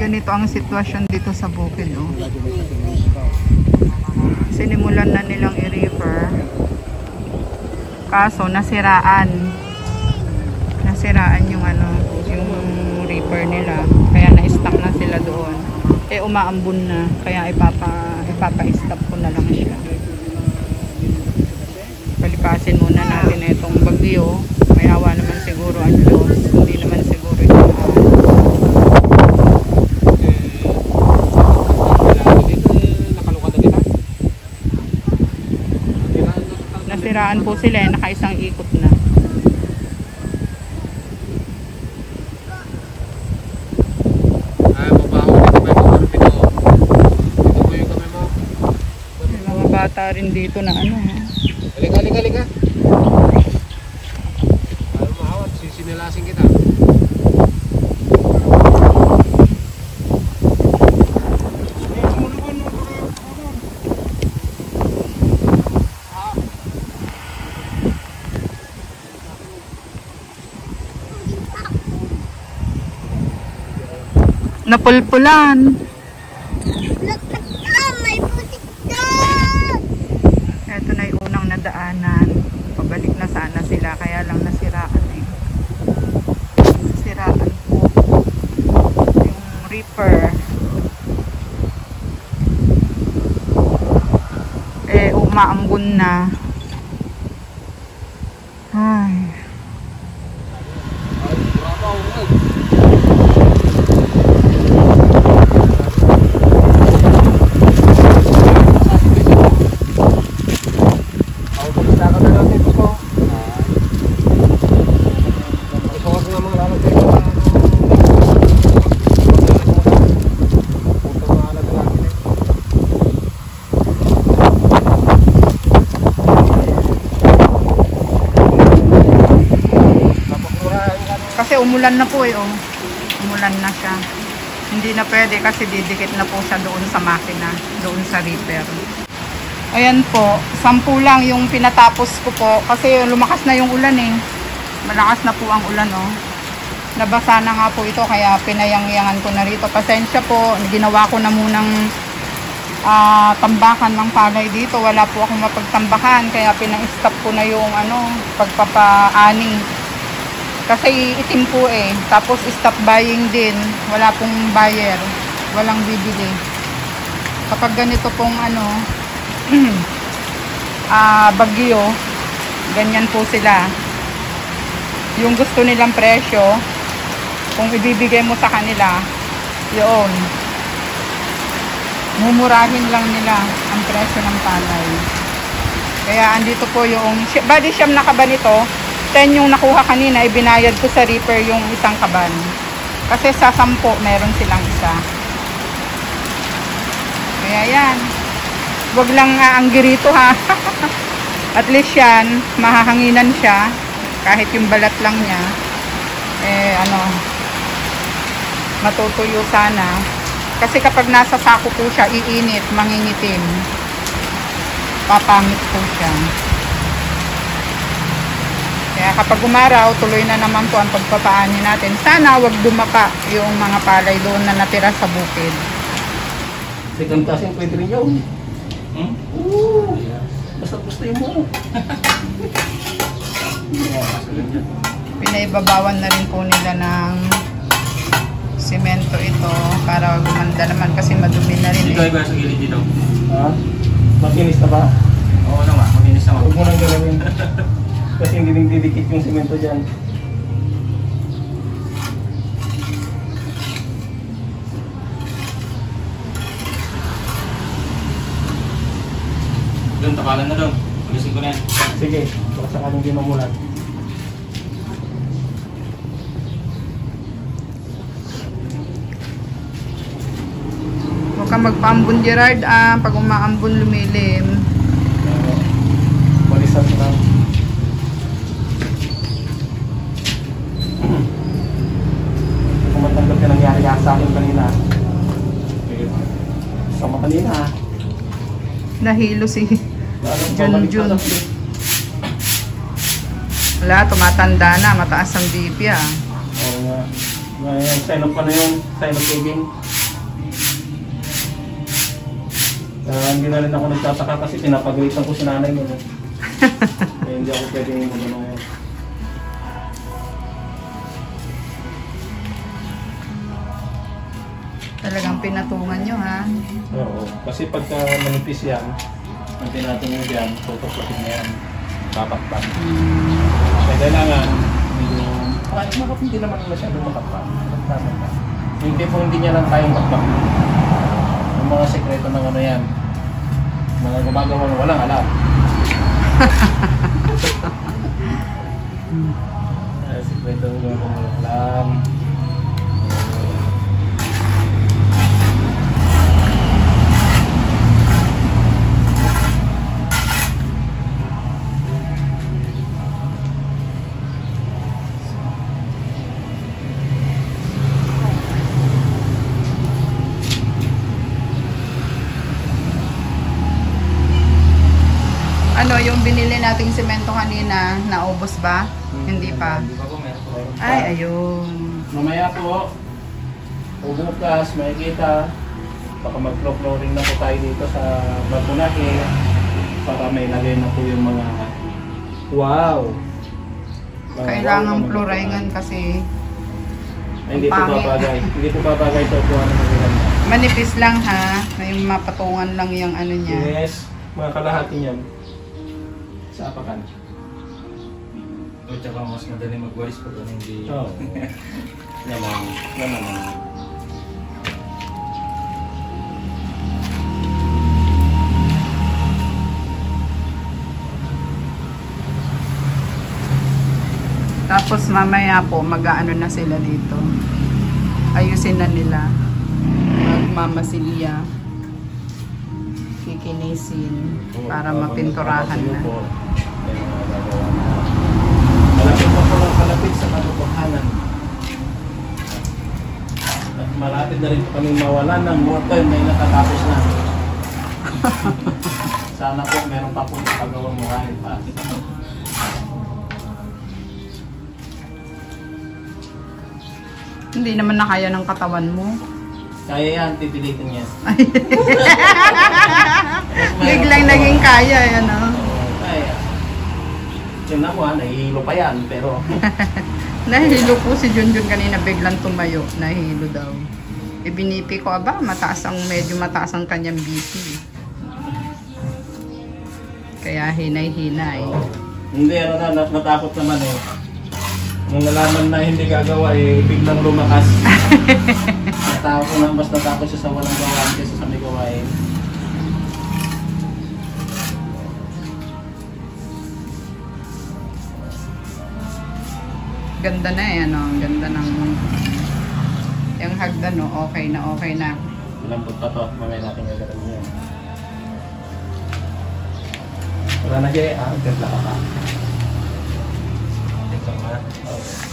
Ganito ang sitwasyon dito sa bukid. Oh. Sinimulan na nilang i-refer. Kaso nasiraan. Nasiraan yung ano, yung reaper nila. Kaya na-stuck na sila doon. Eh umaambun na. Kaya ipapa ipapa-stop ko na lang siya. Palipasin muna natin itong bagyo. May awa naman siguro ang Diyos. Hindi naman siguro ito. Nasiraan po sila eh. Nakaisang ikot na. May mga bata rin dito na ano. ha. Napulpulan. Ito na yung unang nadaanan. Pabalik na sana sila. Kaya lang nasiraan eh. Nasiraan po. Yung reaper. Eh, umaambun na. Ay. Ako pagkita ka na natin ito ko. Gusto ko nga mga lalagay ko. Puto mga lalagay natin eh. Napakurahan ka na. Kasi umulan na po eh, oh. Umulan na siya. Hindi na pwede kasi didikit na po siya doon sa makina, doon sa reaper. Ayan po, sampu lang yung pinatapos ko po kasi lumakas na yung ulan eh. Malakas na po ang ulan oh. Nabasa na nga po ito kaya pinayangyangan ko na rito. Pasensya po, ginawa ko na munang ah, tambakan ng palay dito. Wala po akong mapagtambakan kaya pina-stop ko na yung ano, pagpapaani. Kasi itim po eh. Tapos stop buying din. Wala pong buyer. Walang bibili. Kapag ganito pong ano, ah bagyo, ganyan po sila. Yung gusto nilang presyo, kung ibibigay mo sa kanila, yun. Mumurahin lang nila ang presyo ng palay. Kaya andito po yung, body siyam na kaba nito, 10 yung nakuha kanina, ibinayad ko sa reaper yung isang kaban. Kasi sa 10, meron silang isa. Kaya yan. Huwag lang aanggi rito ha. At least yan, mahahanginan siya. Kahit yung balat lang niya. Eh, ano, matutuyo sana. Kasi kapag nasa sako po siya, iinit, mangingitim. Papangit po siya. Kaya kapag umaraw, tuloy na naman po ang pagpapaani natin. Sana wag dumapa yung mga palay doon na natira sa bukid. Second class yung pwede rin yun. Hmm? Oo. Basta gusto mo. Pinaibabawan na rin po nila ng simento ito para gumanda naman kasi madumi na rin Ikaw eh. iba sa gilid dito. Ha? Makinis na ba? Oo naman, maminis naman. Huwag mo nang galawin. Kasi hindi rin didikit yung semento dyan. Doon, takalan na doon. Alisin ko na yan. Sige, baka sakaling di mamulan. Huwag kang magpaambon Gerard ah, pag umaambon lumilim. Uh, Balisan mo lang. Kung matanggap yung nangyari sa akin kanina. Sama kanina. ah. Nahilo si Lalo, Jun babalik Jun. ka sa- Wala, tumatanda na, mataas ang BP ah. Oo nga. Sign up pa na yun. Sign up paging. Kaya hindi na rin ako nagtataka kasi pinapagalitan ko si nanay mo. Kaya hindi ako pwedeng mag-ano ngayon. Pinatungan nyo ha. Oo. Kasi pagka manipis yan, ang tinatingin yan, tutuklatin na yan. Papakpak. Kaya kailangan, medyo, ah, makap, hindi naman masyadong makapal. Tama ka. Yung tipo hindi niya lang kayang pakpak. Yung mga sekreto ng ano yan, mga gumagawa ng walang alam. Ah, sekreto ng walang alam. Binili nating semento kanina, naubos ba? Hindi pa. Hindi pa po, meron po. Ay, ayun. Mamaya po, bubukas, makikita, baka mag-flooring na po tayo dito sa Bagunahe para may lagay na po yung mga wow! Mga Kailangan wow mga- kasi Ay, hindi po babagay. Hindi po babagay ito po ano manipis lang ha. May mapatungan lang yung ano niya. Yes, mga kalahati niyan. Sa apakan. O, tsaka mas madali magwalis pag ano hindi... Oo. Yan lang. Yan lang. Tapos mamaya po, mag-ano na sila dito. Ayusin na nila. Magmamasilya. Kikinisin. Para mapinturahan na. Malapit pa po lang kalapit sa katotohanan. At malapit na rin po kaming mawalan ng mortal na natatapos na. Sana po meron pa pong pagawang murahin pa. Hindi naman na kaya ng katawan mo. Kaya yan, pipilitin yan. Biglang naging kaya, yan o. Tingnan mo ha, nahihilo pa yan, pero Nahilo po si Junjun kanina biglang tumayo. Nahilo daw. Ibinipi ko, aba, mataas ang, medyo mataas ang kanyang BP. Kaya hinay-hinay. hindi ano na, nat- natakot naman eh. Nung nalaman na hindi gagawa eh, biglang lumakas. Natakot ko na, mas natakot siya sa walang gawaan kaysa sa may gawain. Ganda na eh, ano? Ganda ng... Yung hagdan, no? Okay na, okay na. Malambot pa to, mamaya natin gagawin yun. Wala na siya eh, ah, ganda ka pa. Ito nga. Hindi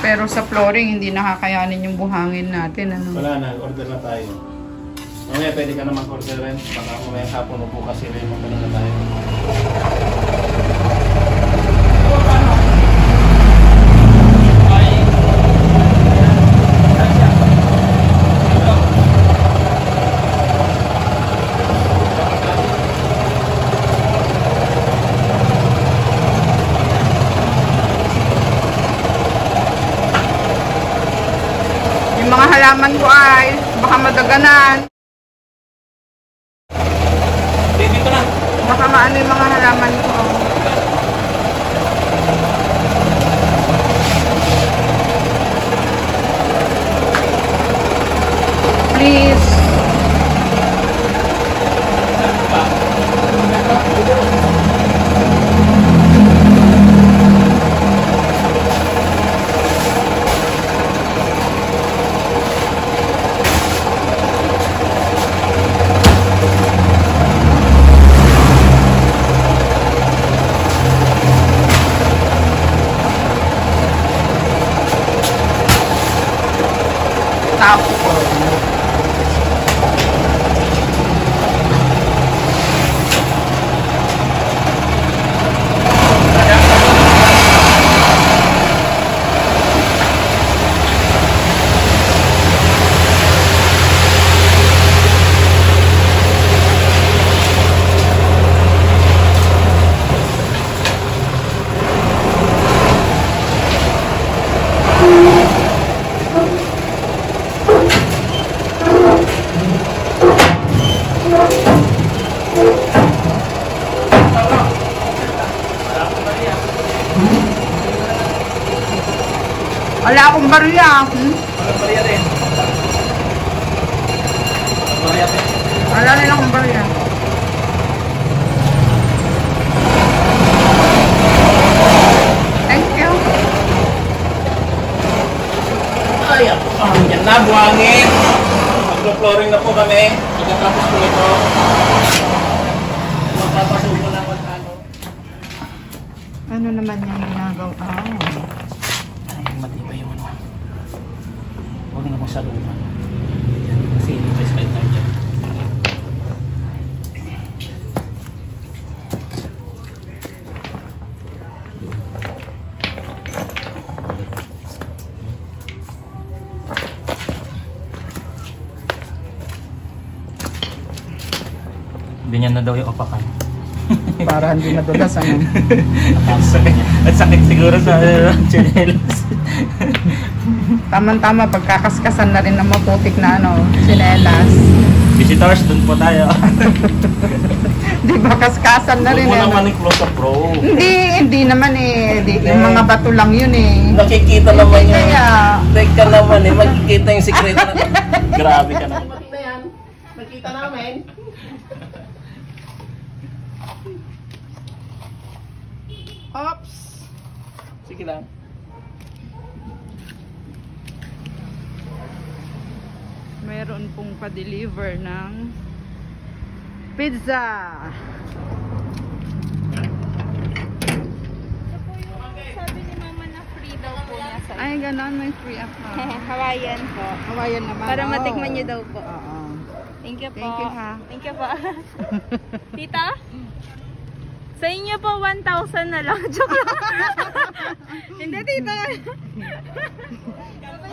Pero sa flooring, hindi nakakayanin yung buhangin natin, ano? Wala na, order na tayo. Mamaya pwede ka na mag-order rin. Baka mamaya hapon o bukas sila yung magkano na tayo. Yung mga halaman ko ay baka madaganan. Dito na! Baka maano yung mga halaman ko. Please. Barya. Hmm? Maria rin. Maria rin. Wala rin akong barya. Thank you. Ay, ah, yan na, buhangin. Maglo-flooring na po kami. Pagkatapos po ito. Magpapasuko na ako sa ano. Ano naman yung ginagawa? Oh. Ay, matibay yung ano. Masyadong ano. Kasi may slide tayo dyan. Ganyan na daw yung opakan. Para hindi madulas ano. At sakit, at sakit siguro sa uh, chinelas. Tama-tama, pagkakaskasan na rin ng maputik na ano, sinelas. Visitors, dun po tayo. Di ba kaskasan na Huwag rin mo eh. naman yung close up bro. Hindi, hindi naman eh. Di, yung mga bato lang yun eh. Nakikita naman yun. Kaya, Teka naman eh, makikita yung sikreto na. Grabe ka naman. Nakita namin. oops. Sige lang. Meron pong pa-deliver ng pizza. Ay, ganon. May free ako. Hawaiian po. Hawaiian naman. Para oh. matikman niyo daw po. Oo. Thank you po. Thank you, ha. Thank you po. Tita? Sa inyo po 1,000 na lang. Joke lang. Hindi, tita. Bye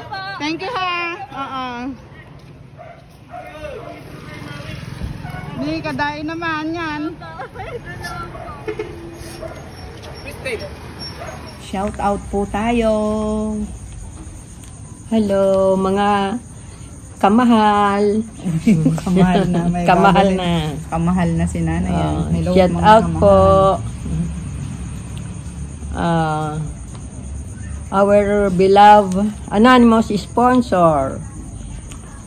po. Thank you ha. Oo. Hindi, kadain naman yan. Shout out po tayo. Hello, mga kamahal. Kamahal na. May Kamahal na. Kamahal na si Nana yan. Uh, Hello, shout mga out kamahal. po. Uh, our beloved anonymous sponsor.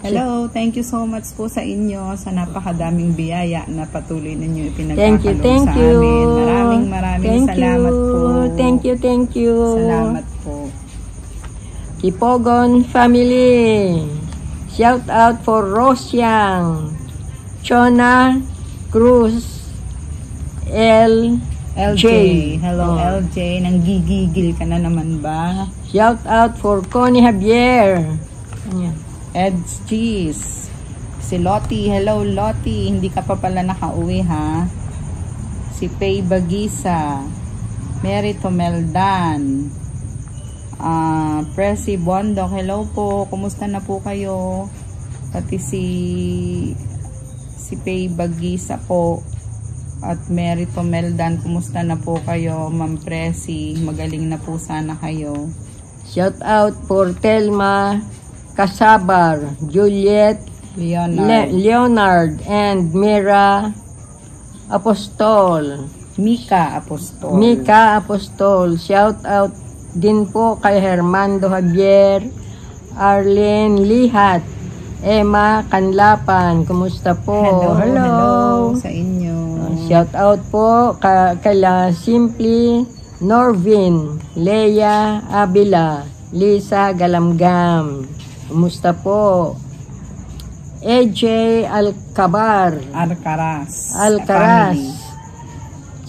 Hello, thank you so much po sa inyo sa napakadaming biyaya na patuloy ninyo Thank you, thank sa you. amin. Maraming maraming Thank salamat you. po. Thank you, thank you. Salamat po. Kipogon family. Shout out for Rosyang, Chona Cruz, L. LJ. Hello, Oh. LJ. Nanggigigil ka na naman ba? Shout out for Connie Javier. Ayan. Ed's Cheese. Si Lottie. Hello, Lottie. Hindi ka pa pala nakauwi, ha? Si Pay Bagisa. Mary Tomeldan. Ah, Presi Bondok. Hello po. Kumusta na po kayo? Pati si si Pay Bagisa po. At Mary Tomeldan. Kumusta na po kayo, Ma'am Presi? Magaling na po sana kayo. Shout out for Telma Casabar, Juliet Leonard. Le- Leonard, and Mira Apostol. Mika Apostol. Mika Apostol. Shout out din po kay Hermando Javier, Arlene Lihat, Emma Kanlapan. Kumusta po? Hello, hello, sa inyo. Shout out po ka kala Simply Norvin, Leia Abila, Lisa Galamgam. Kumusta po? AJ Alcabar, Alcaraz. Alcaraz.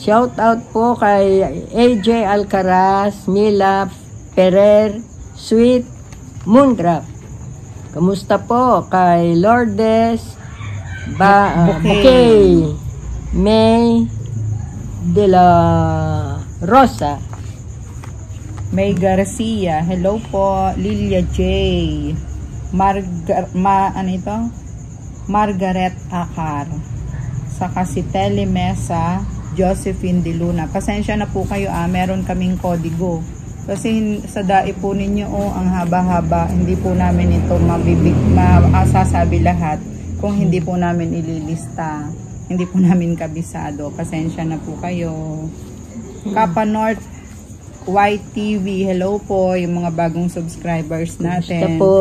Shout out po kay AJ Alcaraz, Mila Ferrer, Sweet Moondrop. Kamusta po kay Lourdes ba, Bouquet. Bouquet May de la Rosa. May Garcia. Hello po. Lilia J. Margar ma ano ito? Margaret Akar. Saka si Tele Mesa, Josephine De Luna. Pasensya na po kayo ah, meron kaming kodigo. Kasi sa dai po ninyo oh, ang haba-haba, hindi po namin ito mabibig, masasabi lahat kung hindi po namin ililista. Hindi po namin kabisado. Pasensya na po kayo. Kapa North YTV, hello po, yung mga bagong subscribers natin. Kamusta po?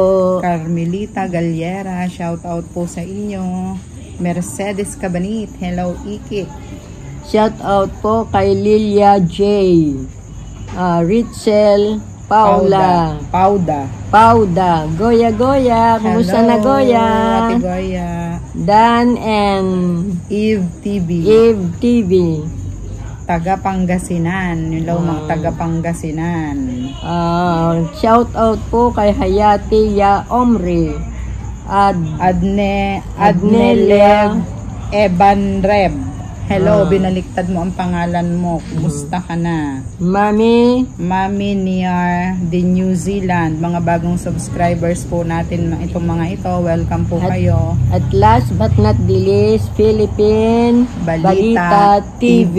Carmelita Galera, shout out po sa inyo. Mercedes Cabanit, hello Iki. Shout out po kay Lilia J. Ah, Richel Paula. Pauda. Pauda. Goya Goya. Kumusta na Goya? Ate Goya. Dan and Eve TV. Eve TV. Taga Pangasinan. Yung Ah. mga taga Pangasinan. Ah, shout out po kay Hayati Ya Omri. Ad Adne, Adnelia. Adnelev Eban Reb. Hello, Ah. binaliktad mo ang pangalan mo. Kumusta ka na? Mami Mami Niar de New Zealand. Mga bagong subscribers po natin itong mga ito. Welcome po At- kayo. at last but not the least Philippine Balita, TV.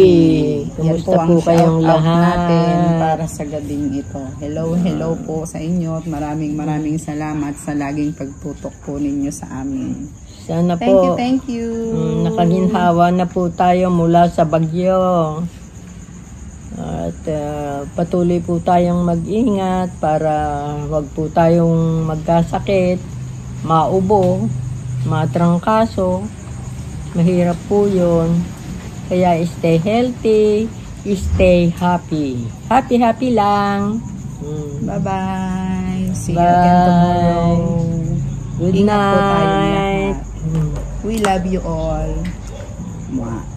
Yan Kumusta po po kayong lahat? natin para sa gabing ito. Hello, hello po sa inyo at maraming maraming salamat sa laging pagtutok po ninyo sa amin. Sana Thank po you, thank you. Mm, nakaginhawa na po tayo mula sa bagyo. At ah, patuloy po tayong mag-ingat para wag po tayong magkasakit, maubo, matrangkaso. Mahirap po yun. Kaya stay healthy, stay happy. Happy, happy lang. Mm. Bye-bye. See you again tomorrow. Good Ingat po tayong night. We love you all. Mwah.